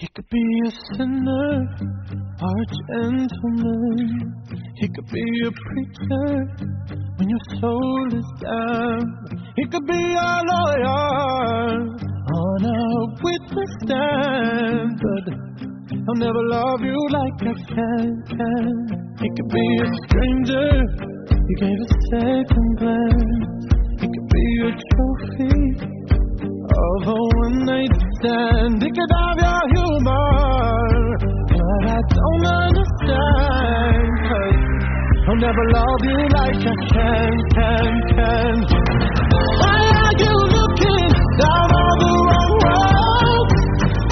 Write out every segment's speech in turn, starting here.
He could be a sinner or a gentleman. He could be a preacher when your soul is down. He could be a lawyer on a witness stand, but I'll never love you like I can. can. He could be a stranger. You gave a second glance. He could be a trophy of a one night stand. He could have your never love you like I can, can, can. Why are you looking down all the wrong road?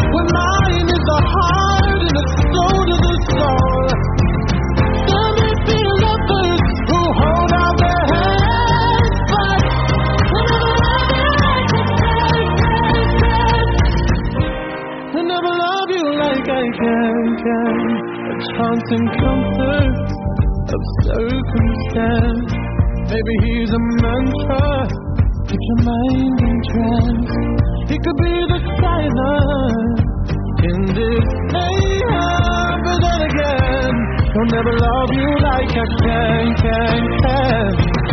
When mine is the heart and the soul to the soul. There may be lovers who hold out their hands, but they never love you like I never love you like I can, can. A chance and comfort of circumstance. Maybe he's a mantra, keep your mind in trance. He could be the silence in this mayhem, but then again, I'll never love you like I can, can, can.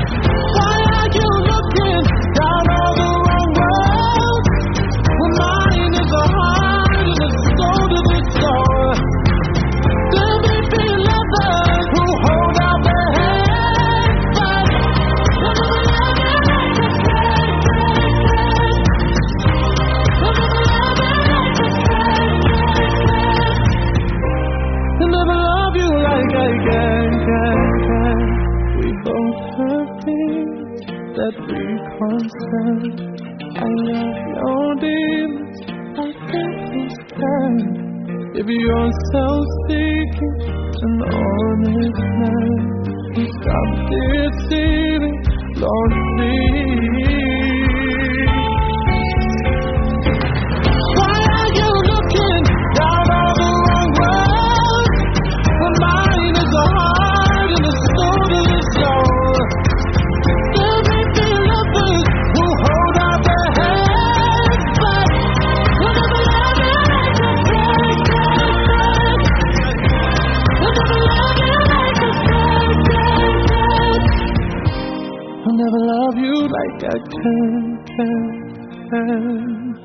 Can, can, can. We both have things that we concern. I love your demons, I can't stand. If you're self-seeking, an honest man, stop deceiving, Lord, can. I'll never